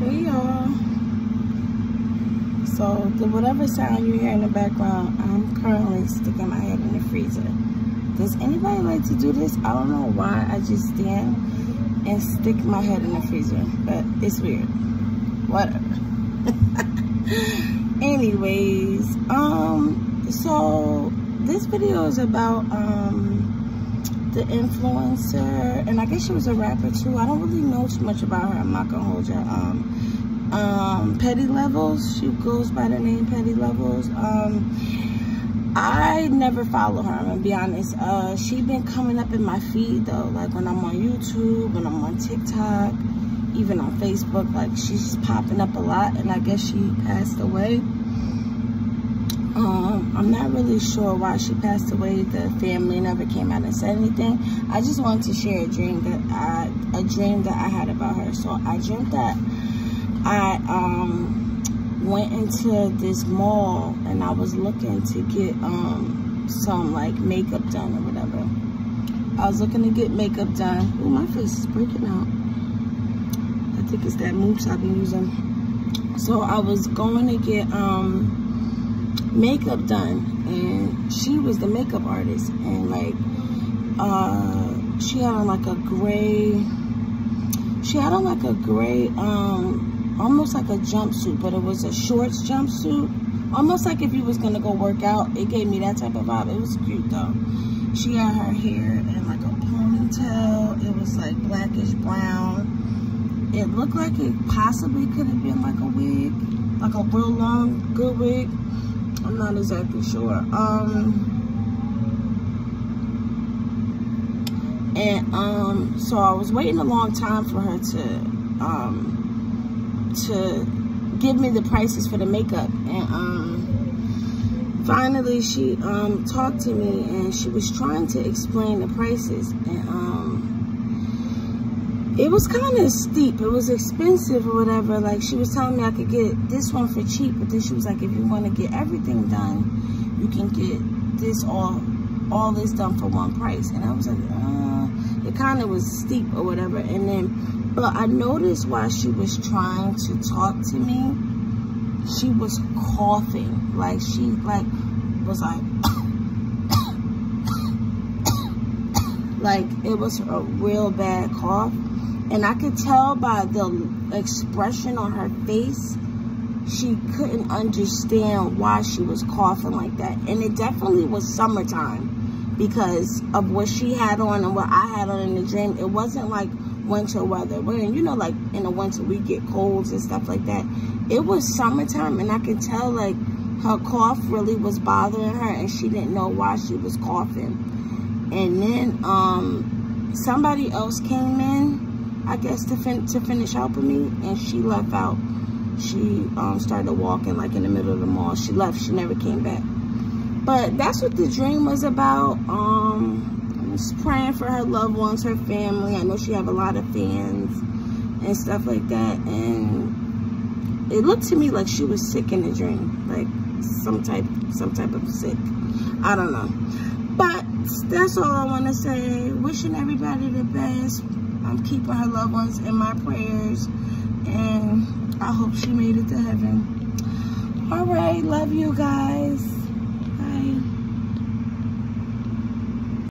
Hey y'all. So the whatever sound you hear in the background, I'm currently sticking my head in the freezer. Does anybody like to do this? I don't know why I just stand and stick my head in the freezer, but it's weird. Whatever. Anyways, um, so this video is about um the influencer, and I guess she was a rapper too. I don't really know too much about her. I'm not gonna hold you. Um, um, Petty Levels. She goes by the name Petty Levels. Um, I never follow her. I'm gonna be honest. Uh, she been coming up in my feed though, like when I'm on YouTube, when I'm on TikTok, even on Facebook. Like she's popping up a lot, and I guess she passed away. Um, I'm not really sure why she passed away. The family never came out and said anything. I just wanted to share a dream that I, a dream that I had about her. So I dreamt that I um, went into this mall and I was looking to get um, some like makeup done or whatever. I was looking to get makeup done. Oh, my face is breaking out. I think it's that mousse I've been using. So I was going to get um, makeup done and she was the makeup artist and like uh she had on like a gray she had on like a gray um almost like a jumpsuit but it was a shorts jumpsuit. Almost like if you was gonna go work out it gave me that type of vibe. It was cute though. She had her hair in like a ponytail. It was like blackish brown. It looked like it possibly could have been like a wig like a real long good wig I'm not exactly sure. Um, and um, so I was waiting a long time for her to um, to give me the prices for the makeup, and um, finally she um, talked to me and she was trying to explain the prices, and um, it was kind of steep. It was expensive or whatever. Like she was telling me I could get this one for cheap, but then she was like, if you want to get everything done, you can get this all, all this done for one price. And I was like, uh, it kind of was steep or whatever. And then, but I noticed while she was trying to talk to me, she was coughing. Like she like was like, like it was a real bad cough and I could tell by the expression on her face, she couldn't understand why she was coughing like that. And it definitely was summertime because of what she had on and what I had on in the dream. It wasn't like winter weather. When you know, like in the winter we get colds and stuff like that. It was summertime and I could tell like her cough really was bothering her and she didn't know why she was coughing. And then um, somebody else came in I guess, to, fin to finish helping me. And she left out. She um, started walking like in the middle of the mall. She left. She never came back. But that's what the dream was about. Um, I was praying for her loved ones, her family. I know she have a lot of fans and stuff like that. And it looked to me like she was sick in the dream. Like some type, some type of sick. I don't know. But that's all I want to say. Wishing everybody the best. I'm keeping her loved ones in my prayers. And I hope she made it to heaven. All right. Love you guys.